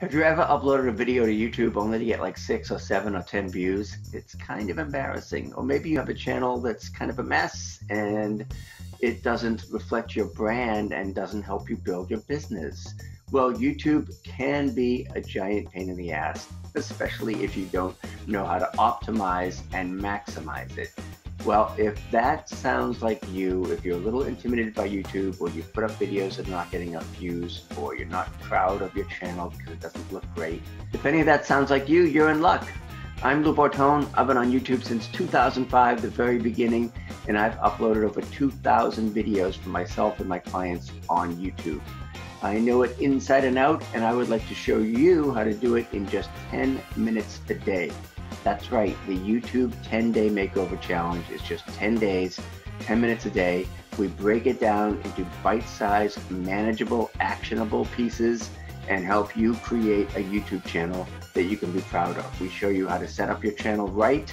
Have you ever uploaded a video to YouTube only to get like six or seven or 10 views? It's kind of embarrassing. Or maybe you have a channel that's kind of a mess and it doesn't reflect your brand and doesn't help you build your business. Well, YouTube can be a giant pain in the ass, especially if you don't know how to optimize and maximize it. Well, if that sounds like you, if you're a little intimidated by YouTube or you put up videos are not getting enough views or you're not proud of your channel because it doesn't look great, if any of that sounds like you, you're in luck. I'm Lou Bortone. I've been on YouTube since 2005, the very beginning, and I've uploaded over 2,000 videos for myself and my clients on YouTube. I know it inside and out, and I would like to show you how to do it in just 10 minutes a day. That's right, the YouTube 10 Day Makeover Challenge is just 10 days, 10 minutes a day. We break it down into bite sized, manageable, actionable pieces and help you create a YouTube channel that you can be proud of. We show you how to set up your channel right.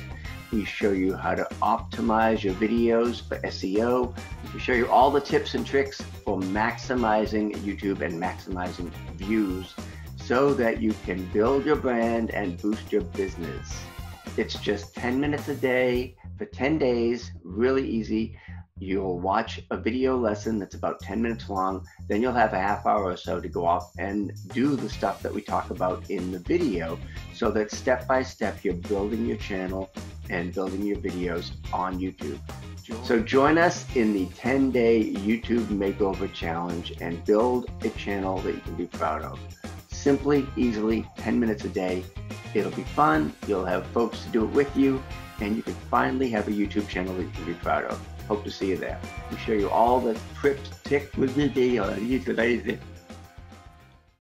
We show you how to optimize your videos for SEO. We show you all the tips and tricks for maximizing YouTube and maximizing views so that you can build your brand and boost your business. It's just 10 minutes a day for 10 days, really easy. You'll watch a video lesson that's about 10 minutes long. Then you'll have a half hour or so to go off and do the stuff that we talk about in the video so that step by step you're building your channel and building your videos on YouTube. So join us in the 10 day YouTube Makeover Challenge and build a channel that you can be proud of. Simply, easily, 10 minutes a day It'll be fun. You'll have folks to do it with you, and you can finally have a YouTube channel that you can be proud of. Hope to see you there. We show you all the trips, tick with the day on YouTube.